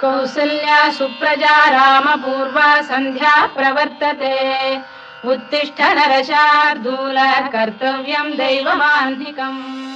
कौसल्या सुप्रजा रामपूर्वा सन्ध्या प्रवर्तते। उत्तिष्ठ नरशार्दूल कर्तव्यम् दैवमान्धिकम्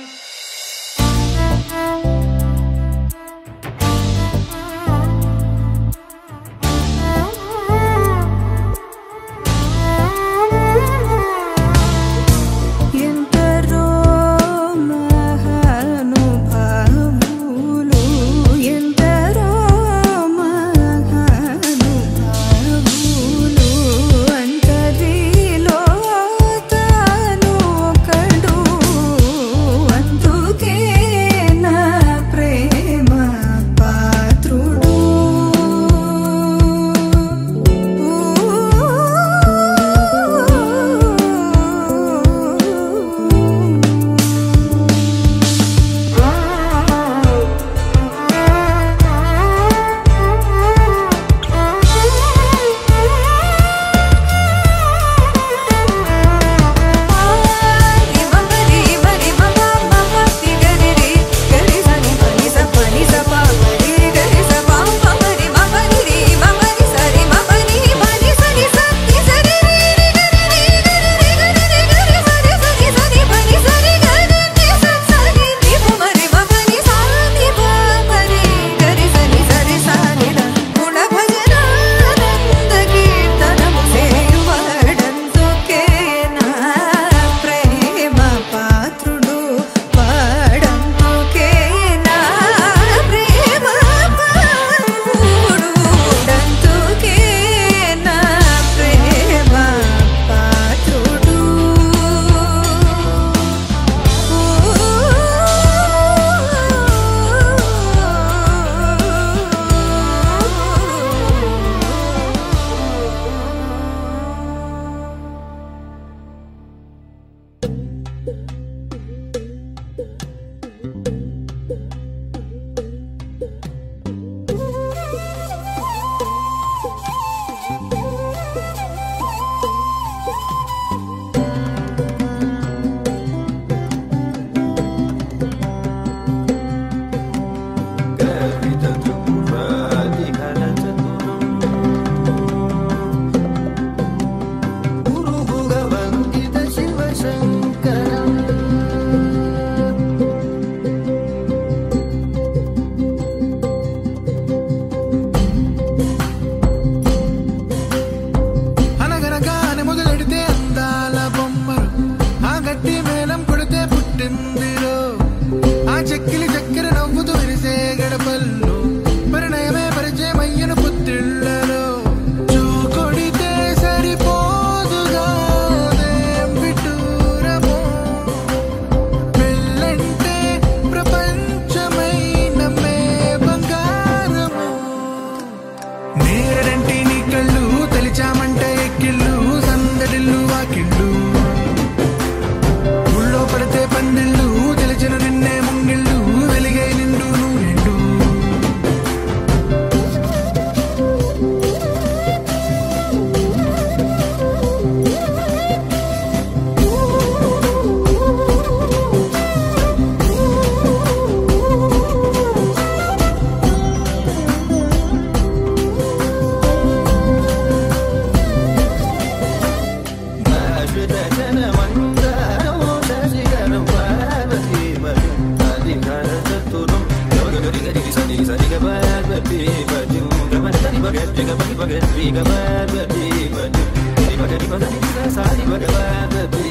Jagabati Bhagat Bhagavati Bhagat Bhagavati Bhagat Bhagavati Bhagat Bhagavati Bhagat Bhagavati Bhagat Bhagavati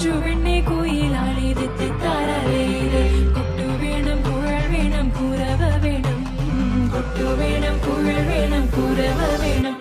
കൊച്ചുവെണ്ണെ കുയിലാളിത് തെത്താരേത് കൊട്ടു വേണം കുഴൽ വേണം കുറവ വേണം. കൊട്ടു വേണം കുഴൽ വേണം കുറവ വേണം.